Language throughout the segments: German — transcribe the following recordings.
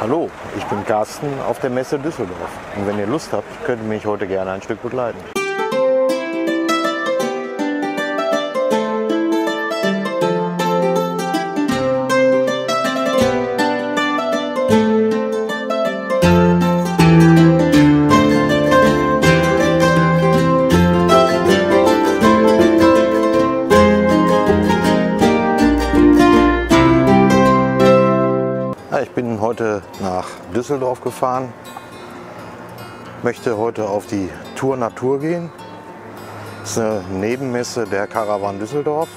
Hallo, ich bin Carsten auf der Messe Düsseldorf. Und wenn ihr Lust habt, könnt ihr mich heute gerne ein Stück begleiten. Düsseldorf gefahren, möchte heute auf die Tour Natur gehen. Das ist eine Nebenmesse der Caravan Düsseldorf.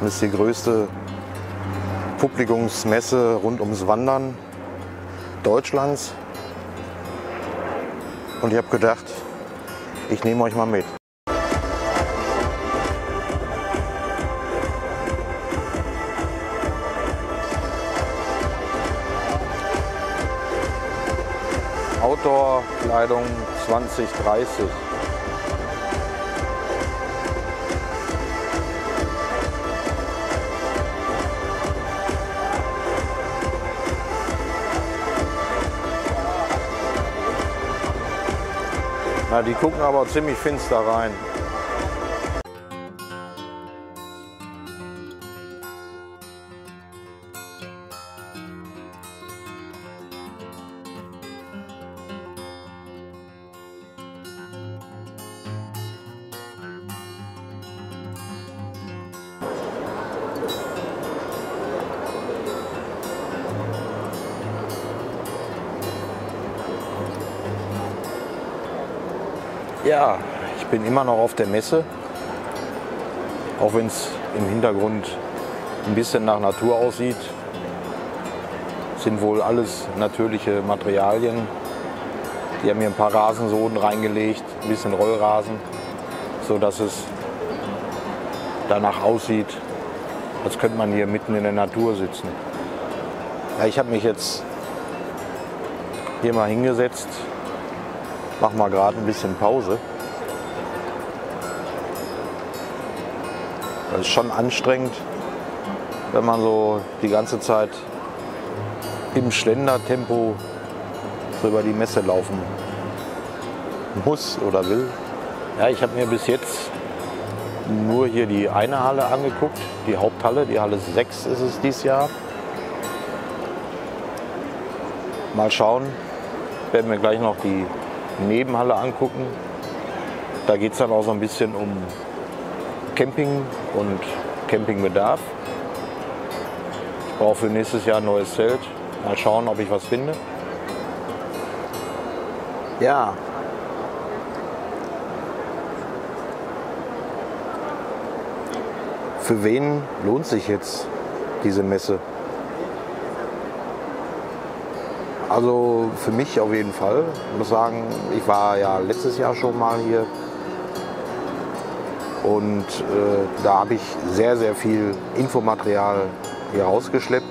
Das ist die größte Publikumsmesse rund ums Wandern Deutschlands. Und ich habe gedacht, ich nehme euch mal mit. Outdoor-Kleidung 2030. Na, die gucken aber ziemlich finster rein. Ja, ich bin immer noch auf der Messe, auch wenn es im Hintergrund ein bisschen nach Natur aussieht. Sind wohl alles natürliche Materialien. Die haben hier ein paar Rasensoden reingelegt, ein bisschen Rollrasen, so dass es danach aussieht, als könnte man hier mitten in der Natur sitzen. Ja, ich habe mich jetzt hier mal hingesetzt, mache mal gerade ein bisschen Pause. Das ist schon anstrengend, wenn man so die ganze Zeit im Schlendertempo so über die Messe laufen muss oder will. Ja, ich habe mir bis jetzt nur hier die eine Halle angeguckt, die Haupthalle, die Halle 6 ist es dieses Jahr. Mal schauen, werden wir gleich noch die Nebenhalle angucken. Da geht es dann auch so ein bisschen um Camping und Campingbedarf. Ich brauche für nächstes Jahr ein neues Zelt. Mal schauen, ob ich was finde. Ja. Für wen lohnt sich jetzt diese Messe? Also für mich auf jeden Fall. Ich muss sagen, ich war ja letztes Jahr schon mal hier. Und äh, da habe ich sehr, sehr viel Infomaterial hier rausgeschleppt.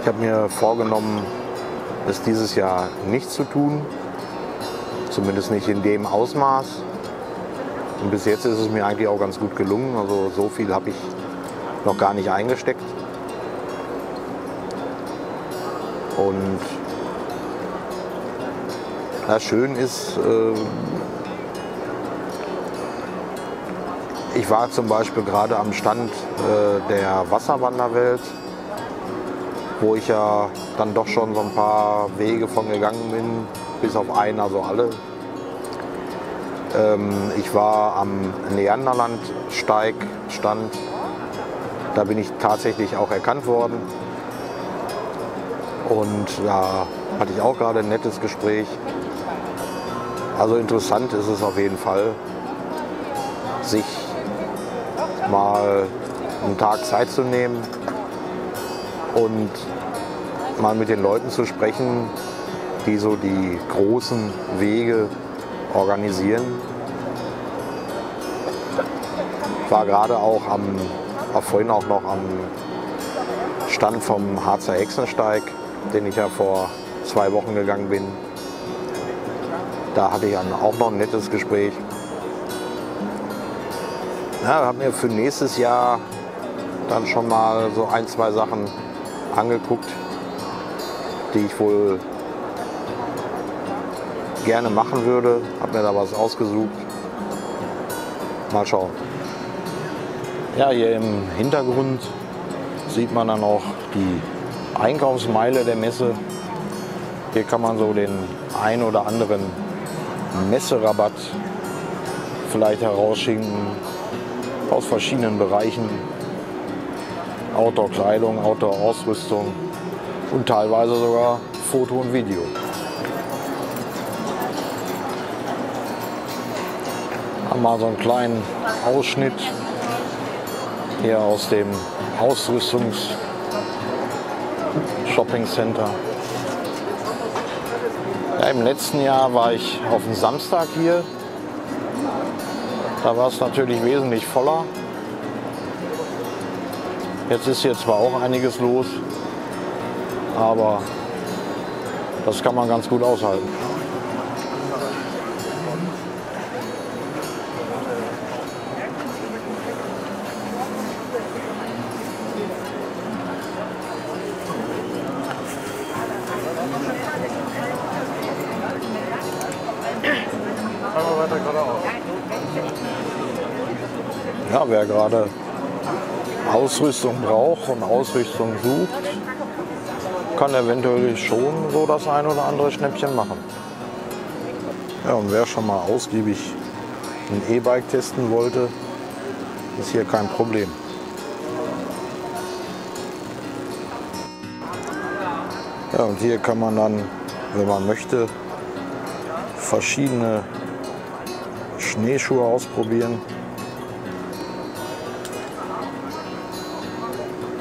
Ich habe mir vorgenommen, es dieses Jahr nicht zu tun. Zumindest nicht in dem Ausmaß. Und bis jetzt ist es mir eigentlich auch ganz gut gelungen. Also so viel habe ich noch gar nicht eingesteckt. Und ja, schön ist, äh, ich war zum Beispiel gerade am Stand äh, der Wasserwanderwelt, wo ich ja dann doch schon so ein paar Wege von gegangen bin, bis auf einen, also alle. Ähm, ich war am Neanderlandsteig stand, da bin ich tatsächlich auch erkannt worden. Und da hatte ich auch gerade ein nettes Gespräch. Also interessant ist es auf jeden Fall, sich mal einen Tag Zeit zu nehmen und mal mit den Leuten zu sprechen, die so die großen Wege organisieren. Ich war gerade auch am, war vorhin auch noch am Stand vom Harzer Hexensteig den ich ja vor zwei Wochen gegangen bin. Da hatte ich auch noch ein nettes Gespräch. Ja, habe mir für nächstes Jahr dann schon mal so ein, zwei Sachen angeguckt, die ich wohl gerne machen würde. Habe mir da was ausgesucht. Mal schauen. Ja, hier im Hintergrund sieht man dann auch die Einkaufsmeile der Messe. Hier kann man so den ein oder anderen Messerabatt vielleicht herausschicken aus verschiedenen Bereichen. Outdoor-Kleidung, Outdoor-Ausrüstung und teilweise sogar Foto und Video. Haben wir so einen kleinen Ausschnitt hier aus dem Ausrüstungs-Shopping Center. Ja, Im letzten Jahr war ich auf dem Samstag hier. Da war es natürlich wesentlich voller. Jetzt ist hier zwar auch einiges los, aber das kann man ganz gut aushalten. Ja, wer gerade Ausrüstung braucht und Ausrüstung sucht, kann eventuell schon so das ein oder andere Schnäppchen machen. Ja, und wer schon mal ausgiebig ein E-Bike testen wollte, ist hier kein Problem. Ja, und hier kann man dann, wenn man möchte, verschiedene Schneeschuhe ausprobieren.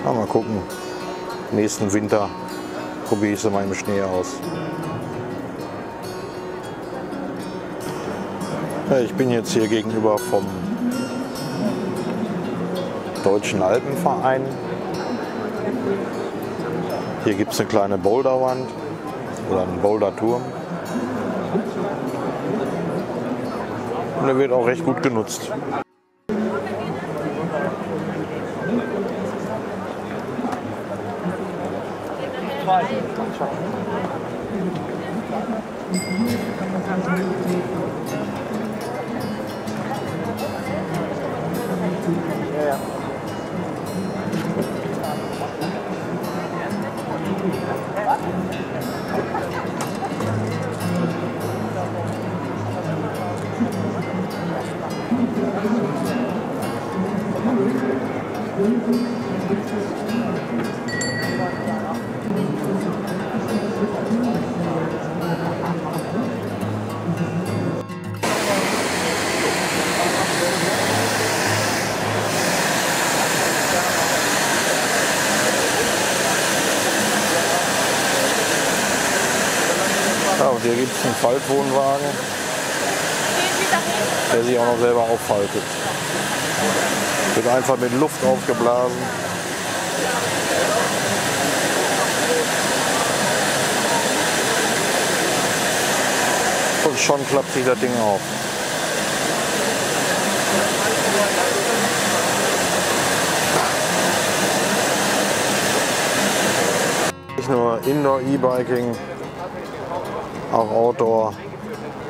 Ja, mal gucken. Nächsten Winter probiere ich sie mal im Schnee aus. Ja, ich bin jetzt hier gegenüber vom Deutschen Alpenverein. Hier gibt es eine kleine Boulderwand oder einen Boulderturm. Und der wird auch recht gut genutzt. Ja, gibt einen Faltwohnwagen, der sich auch noch selber auffaltet. Wird einfach mit Luft aufgeblasen. Und schon klappt sich das Ding auf. Nicht nur Indoor-E-Biking, auch Outdoor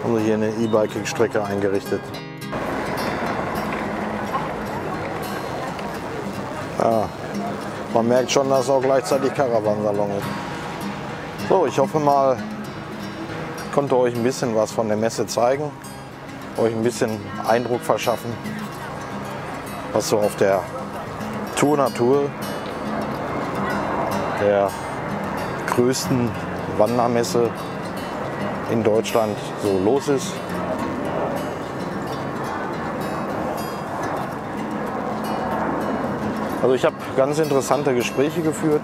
haben sie hier eine E-Biking-Strecke eingerichtet. Ja, man merkt schon, dass es auch gleichzeitig Caravansalon ist. So, ich hoffe mal, ich konnte euch ein bisschen was von der Messe zeigen, euch ein bisschen Eindruck verschaffen, was so auf der Tour Natur, der größten Wandermesse in Deutschland so los ist. Also ich habe ganz interessante Gespräche geführt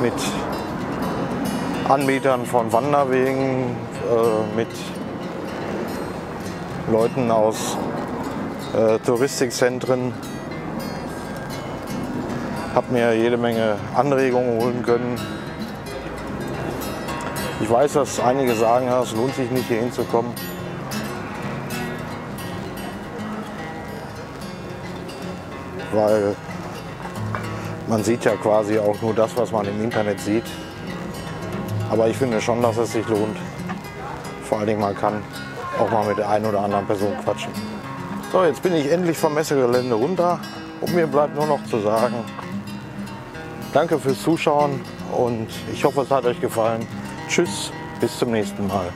mit Anbietern von Wanderwegen, äh, mit Leuten aus äh, Touristikzentren. Habe mir jede Menge Anregungen holen können. Ich weiß, dass einige sagen, ja, es lohnt sich nicht hier hinzukommen. weil man sieht ja quasi auch nur das, was man im Internet sieht. Aber ich finde schon, dass es sich lohnt. Vor allen Dingen, man kann auch mal mit der einen oder anderen Person quatschen. So, jetzt bin ich endlich vom Messegelände runter und mir bleibt nur noch zu sagen, danke fürs Zuschauen und ich hoffe, es hat euch gefallen. Tschüss, bis zum nächsten Mal.